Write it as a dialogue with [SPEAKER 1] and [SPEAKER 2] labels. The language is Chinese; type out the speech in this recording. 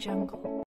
[SPEAKER 1] jungle